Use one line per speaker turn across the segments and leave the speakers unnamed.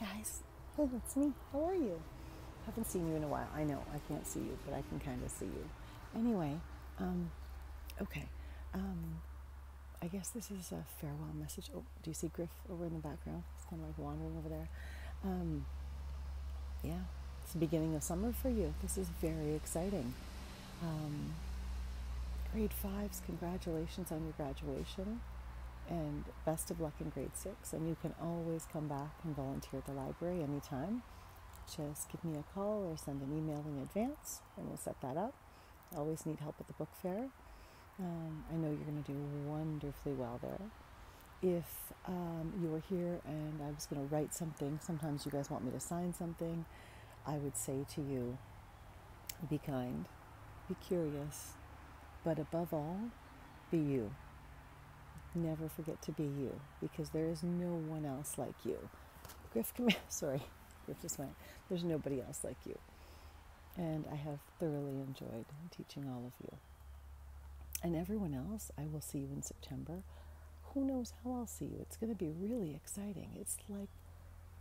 Hi guys. Hey, it's me. How are you? Haven't seen you in a while. I know I can't see you, but I can kind of see you. Anyway, um, okay. Um, I guess this is a farewell message. Oh, do you see Griff over in the background? It's kind of like wandering over there. Um, yeah, it's the beginning of summer for you. This is very exciting. Um, grade fives, congratulations on your graduation and best of luck in grade six. And you can always come back and volunteer at the library anytime. Just give me a call or send an email in advance and we'll set that up. I always need help at the book fair. Um, I know you're going to do wonderfully well there. If um, you were here and I was going to write something, sometimes you guys want me to sign something, I would say to you be kind, be curious, but above all, be you. Never forget to be you because there is no one else like you. Griff, come here. Sorry, Griff just went. There's nobody else like you. And I have thoroughly enjoyed teaching all of you. And everyone else, I will see you in September. Who knows how I'll see you? It's going to be really exciting. It's like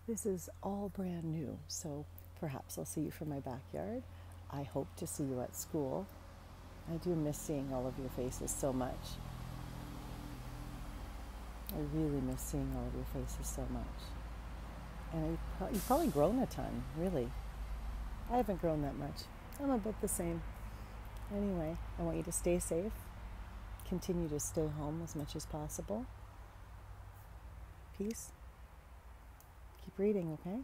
this is all brand new. So perhaps I'll see you from my backyard. I hope to see you at school. I do miss seeing all of your faces so much. I really miss seeing all of your faces so much. And you've probably grown a ton, really. I haven't grown that much. I'm about the same. Anyway, I want you to stay safe. Continue to stay home as much as possible. Peace. Keep reading, okay?